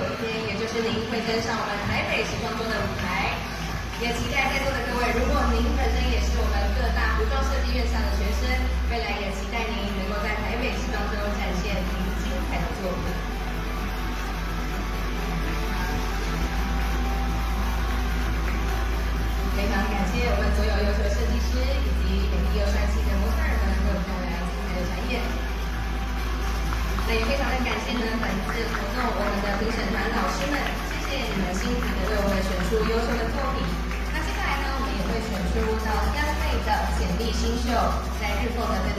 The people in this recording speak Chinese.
有一天，也就是您会登上我们台北时装周的舞台，也期待在座的各位，如果您本身也是我们各大服装设计院校的学生，未来也期待您能够在台北时装周展现您精彩的作品。非常感谢我们所有优秀设计师以及美丽又帅气的模特儿们为我们带来精彩的展演。那也非常的感谢呢，本次活动我们评审团老师们，谢谢你们辛苦的为我们选出优秀的作品。那接下来呢，我们也会选出到三位的潜力新秀，在日后的。